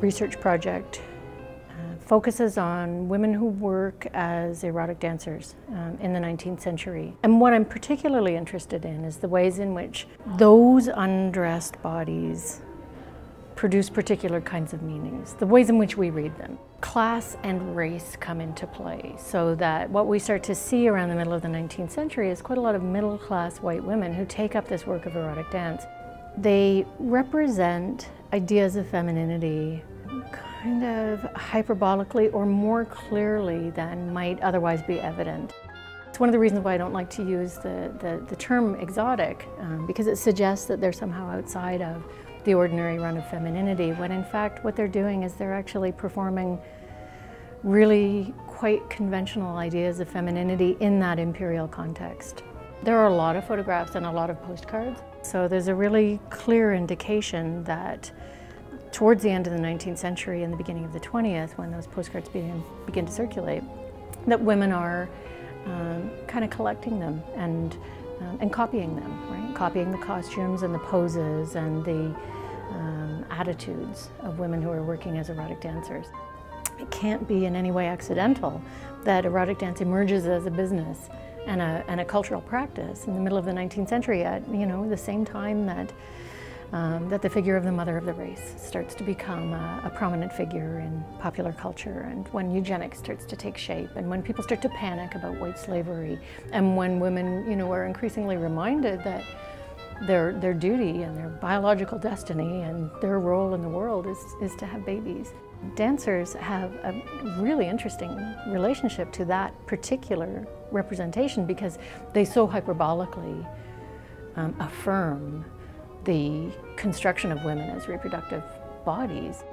research project uh, focuses on women who work as erotic dancers um, in the 19th century. And what I'm particularly interested in is the ways in which those undressed bodies produce particular kinds of meanings, the ways in which we read them. Class and race come into play so that what we start to see around the middle of the 19th century is quite a lot of middle class white women who take up this work of erotic dance. They represent ideas of femininity kind of hyperbolically or more clearly than might otherwise be evident. It's one of the reasons why I don't like to use the, the, the term exotic, um, because it suggests that they're somehow outside of the ordinary run of femininity, when in fact what they're doing is they're actually performing really quite conventional ideas of femininity in that imperial context. There are a lot of photographs and a lot of postcards, so there's a really clear indication that towards the end of the 19th century and the beginning of the 20th, when those postcards begin, begin to circulate, that women are um, kind of collecting them and, um, and copying them, right? Copying the costumes and the poses and the um, attitudes of women who are working as erotic dancers. It can't be in any way accidental that erotic dance emerges as a business and a, and a cultural practice in the middle of the 19th century at, you know, the same time that um, that the figure of the mother of the race starts to become a, a, prominent figure in popular culture and when eugenics starts to take shape and when people start to panic about white slavery and when women you know are increasingly reminded that their, their duty and their biological destiny and their role in the world is, is to have babies. Dancers have a really interesting relationship to that particular representation because they so hyperbolically um, affirm the construction of women as reproductive bodies.